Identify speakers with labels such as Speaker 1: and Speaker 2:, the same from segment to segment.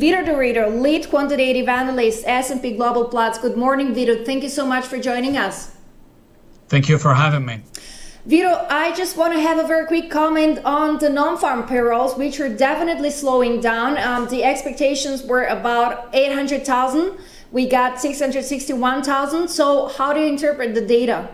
Speaker 1: Vito Turitto, lead quantitative analyst, S&P Global Platts. Good morning, Vito. Thank you so much for joining us.
Speaker 2: Thank you for having me.
Speaker 1: Vito, I just want to have a very quick comment on the non-farm payrolls, which are definitely slowing down. Um, the expectations were about 800,000. We got 661,000. So how do you interpret the data?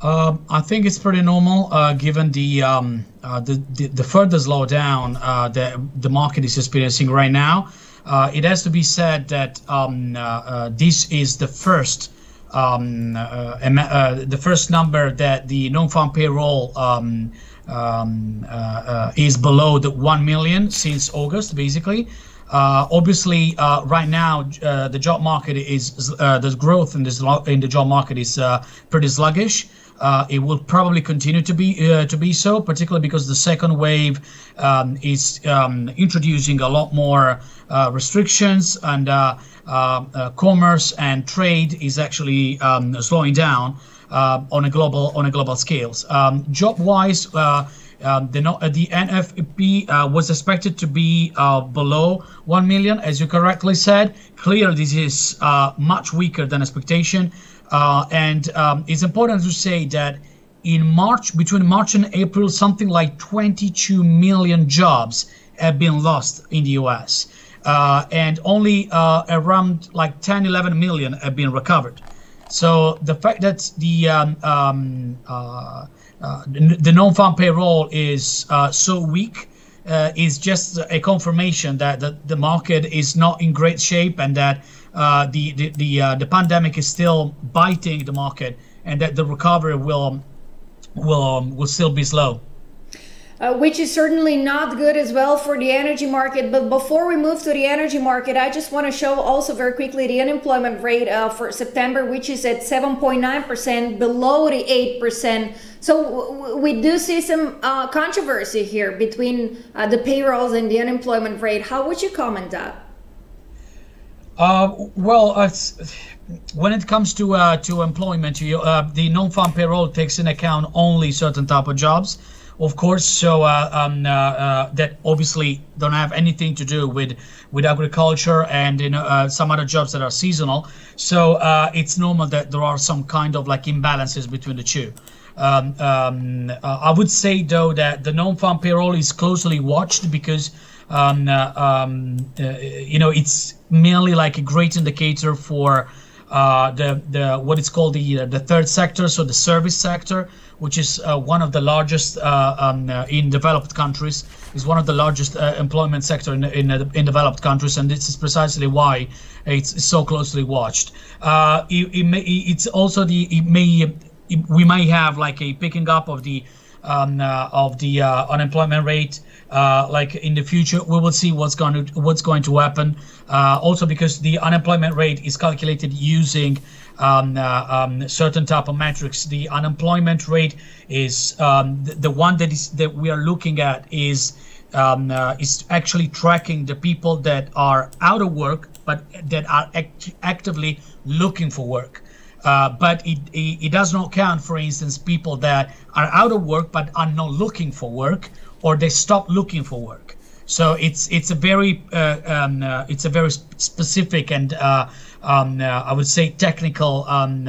Speaker 2: Uh, I think it's pretty normal, uh, given the, um, uh, the, the, the further slowdown uh, that the market is experiencing right now. Uh, it has to be said that um, uh, this is the first um, the first number that the non-farm payroll um, um, is below the 1 million since August, basically. Uh, obviously, uh, right now uh, the job market is the growth in this in the job market is pretty sluggish. it will probably continue to be to be so, particularly because the second wave um, is um, introducing a lot more restrictions and uh, uh, commerce and trade is actually um, slowing down uh, on a global on a global scales. Um, job wise. Um, the, uh, the NFP uh, was expected to be uh, below 1 million, as you correctly said. Clearly, this is much weaker than expectation. and um, it's important to say that in March, between March and April, something like 22 million jobs have been lost in the US uh, and only uh, around like 10, 11 million have been recovered. So the fact that the um, uh, uh the non-farm payroll is uh, so weak uh, is just a confirmation that the, market is not in great shape and that the the the, the pandemic is still biting the market and that the recovery will will um, will still be slow
Speaker 1: uh, which is certainly not good as well for the energy market. But before we move to the energy market, I just want to show also very quickly the unemployment rate uh, for September, which is at 7.9%, below the 8%. So we do see some uh, controversy here between uh, the payrolls and the unemployment rate. How would you comment that?
Speaker 2: Uh, well, when it comes to uh, to employment, you, the non-farm payroll takes in account only certain type of jobs of course. So uh, um, uh, uh, that obviously don't have anything to do with with agriculture and know some other jobs that are seasonal. So it's normal that there are some kind of like imbalances between the two. Um, um, I would say though that the non-farm payroll is closely watched because um, uh, um, uh, you know it's mainly like a great indicator for uh, the the what is called the the third sector, so the service sector which is uh, one of the largest uh, um, uh, in developed countries, is one of the largest employment sector in, in, in developed countries, and this is precisely why it's so closely watched. It, it may, it's also the it may we may have like a picking up of the um, uh, of the uh, unemployment rate. Uh, like in the future, we will see what's going to what's going to happen. also, because the unemployment rate is calculated using um, uh, um, certain type of metrics. The unemployment rate is um, the, the, one that is that we are looking at is um, uh, is actually tracking the people that are out of work but that are act actively looking for work. Uh, but it, it, it, does not count, for instance, people that are out of work but are not looking for work or they stop looking for work. So it's it's a very uh, um, uh, it's a very specific and uh, um, uh, I would say technical um,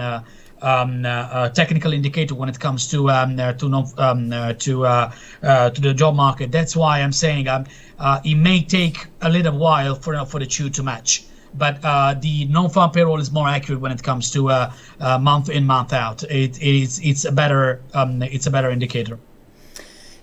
Speaker 2: um, technical indicator when it comes to um, to um, to to the job market. That's why I'm saying it may take a little while for for the two to match but uh, the non-farm payroll is more accurate when it comes to uh, uh, month in month out. It, it's it's a better um, it's a better indicator.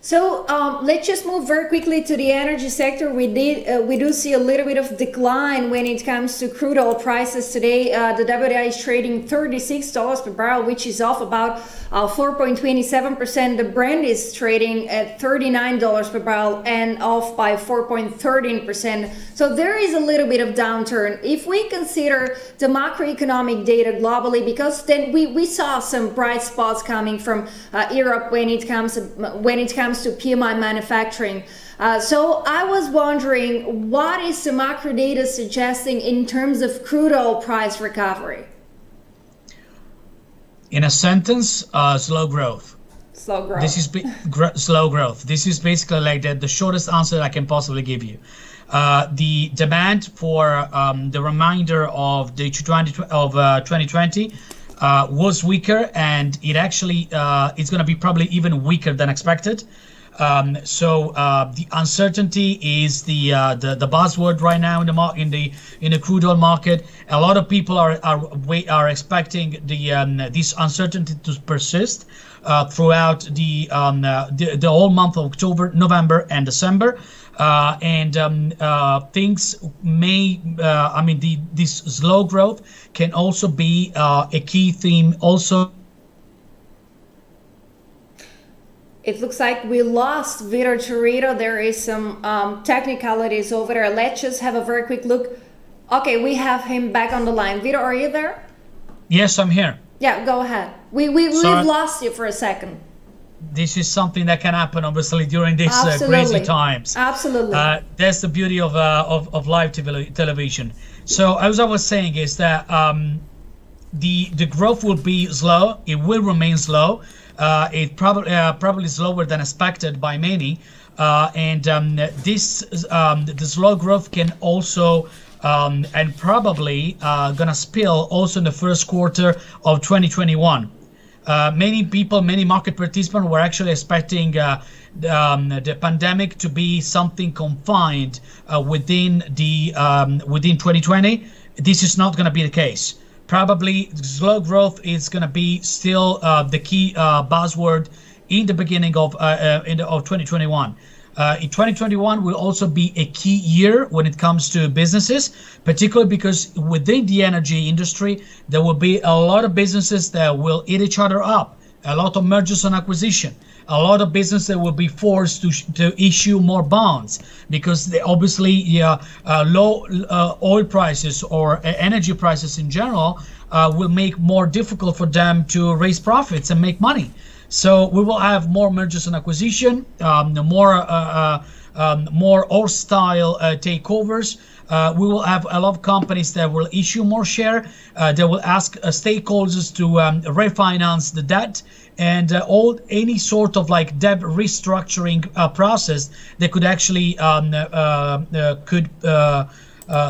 Speaker 1: So um, let's just move very quickly to the energy sector. We did uh, we do see a little bit of decline when it comes to crude oil prices today. Uh, the WTI is trading thirty six dollars per barrel, which is off about uh, four point twenty seven percent. The Brent is trading at thirty nine dollars per barrel and off by four point thirteen percent. So there is a little bit of downturn. If we consider the macroeconomic data globally, because then we, we saw some bright spots coming from uh, Europe when it comes when it comes comes to PMI manufacturing. Uh, so I was wondering, what is the macro data suggesting in terms of crude oil price recovery?
Speaker 2: In a sentence, uh, slow growth.
Speaker 1: Slow growth.
Speaker 2: This is gr slow growth. This is basically like the, the shortest answer I can possibly give you. Uh, the demand for um, the remainder of the 20, of uh, 2020 uh, was weaker, and it actually uh, it's going to be probably even weaker than expected. Um, so uh, the uncertainty is the, uh, the the buzzword right now in the mar- in the in the crude oil market. A lot of people are are we are expecting the um, this uncertainty to persist uh, throughout the, um, uh, the the whole month of October, November, and December. Uh, and um, uh, things may, I mean, the, this slow growth can also be a key theme also
Speaker 1: It looks like we lost Vito Turitto. There is some um, technicalities over there. Let's just have a very quick look. Okay, we have him back on the line. Vito, are you there?
Speaker 2: Yes, I'm here.
Speaker 1: Yeah, go ahead. We we we've lost you for a second.
Speaker 2: This is something that can happen, obviously, during these uh, crazy times.
Speaker 1: Absolutely. Uh,
Speaker 2: that's the beauty of, uh, of of live television. So, as I was saying, is that um, the the growth will be slow. It will remain slow uh, it probably uh, probably slower than expected by many, uh, and um, this um, the slow growth can also um, and probably uh, gonna spill also in the first quarter of 2021. Uh, many people, many market participants were actually expecting uh, um, the pandemic to be something confined within the um, within 2020. This is not going to be the case probably slow growth is going to be still uh, the key uh, buzzword in the beginning of uh, uh in the, of 2021. Uh, in 2021 will also be a key year when it comes to businesses, particularly because within the energy industry there will be a lot of businesses that will eat each other up, a lot of mergers and acquisition a lot of businesses will be forced to, to issue more bonds because they obviously yeah, uh, low uh, oil prices or uh, energy prices in general uh, will make more difficult for them to raise profits and make money. So we will have more mergers and acquisition, um, more uh, uh, um, more hostile takeovers. Uh, we will have a lot of companies that will issue more share. Uh, they will ask uh, stakeholders to um, refinance the debt and uh, all any sort of like debt restructuring uh, process that could actually um, uh, could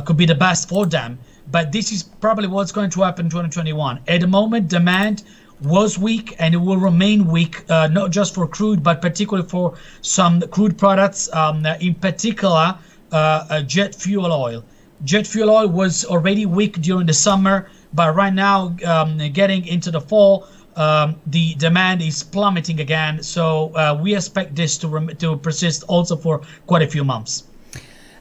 Speaker 2: could be the best for them. But this is probably what's going to happen in 2021. At the moment, demand was weak and it will remain weak, uh, not just for crude, but particularly for some crude products, um, in particular uh, jet fuel oil. Jet fuel oil was already weak during the summer, but right now, um, getting into the fall, um, the demand is plummeting again. So uh, we expect this to, to persist also for quite a few months.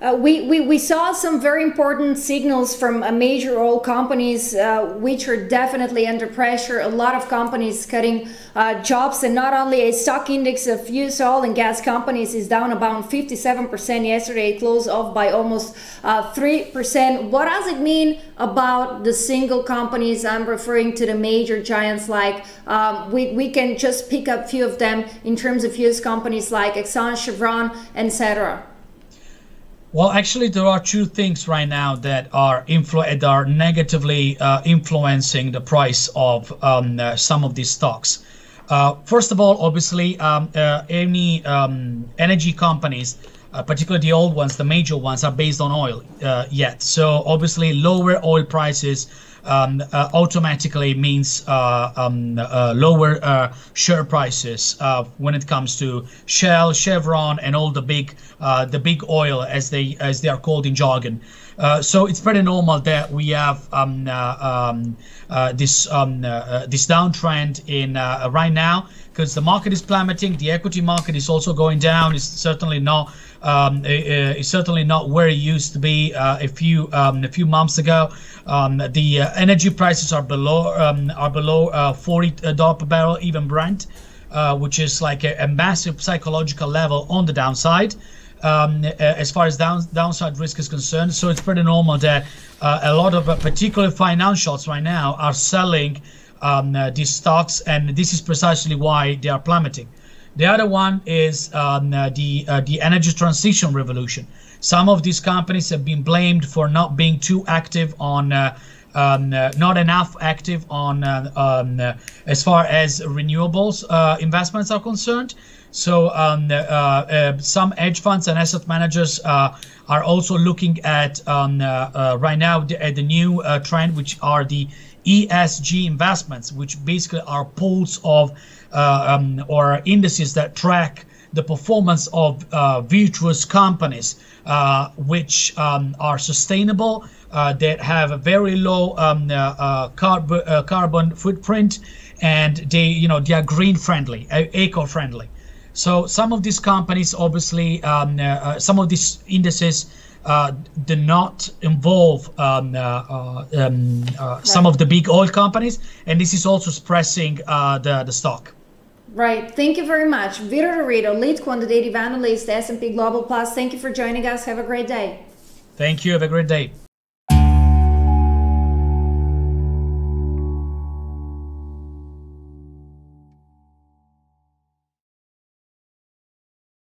Speaker 1: Uh, we, we, we saw some very important signals from uh, major oil companies, uh, which are definitely under pressure. A lot of companies cutting uh, jobs, and not only a stock index of US oil and gas companies is down about 57% yesterday, closed off by almost 3%. Uh, what does it mean about the single companies? I'm referring to the major giants like um, we, we can just pick up a few of them in terms of US companies like Exxon, Chevron, etc.
Speaker 2: Well, actually, there are two things right now that are influ- that are negatively uh, influencing the price of um, uh, some of these stocks. Uh, first of all, obviously, um, uh, any um, energy companies, uh, particularly the old ones, the major ones, are based on oil uh, yet. So obviously, lower oil prices um, uh, automatically means uh, um, uh, lower share prices when it comes to Shell, Chevron, and all the big the big oil as they as they are called in jargon. So it's very normal that we have um, um, this um, this downtrend in right now because the market is plummeting. The equity market is also going down. It's certainly not um, it's certainly not where it used to be uh, a few um, a few months ago. Um, the uh, energy prices are below um, are below uh, forty dollar per barrel, even Brent, uh, which is like a, a, massive psychological level on the downside. Um, as far as down, downside risk is concerned, so it's pretty normal that uh, a lot of uh, particular financials right now are selling um, these stocks, and this is precisely why they are plummeting. The other one is um, uh, the uh, the energy transition revolution. Some of these companies have been blamed for not being too active on uh, um, uh, not enough active on uh, um, uh, as far as renewables uh, investments are concerned. So um, uh, uh, some hedge funds and asset managers are also looking at um, right now the, at the new trend, which are the ESG investments, which basically are pools of um, or indices that track the performance of virtuous companies, which um, are sustainable uh, that have a very low um, uh, uh, carb- uh, carbon footprint, and they, you know, they are green friendly, eco friendly. So some of these companies, obviously, um, some of these indices. Uh, do not involve um, uh, uh, um, right. some of the big oil companies, and this is also suppressing the the stock.
Speaker 1: Right. Thank you very much, Vito Turitto, lead quantitative analyst, S&P Global Platts. Thank you for joining us. Have a great day.
Speaker 2: Thank you. Have a great day.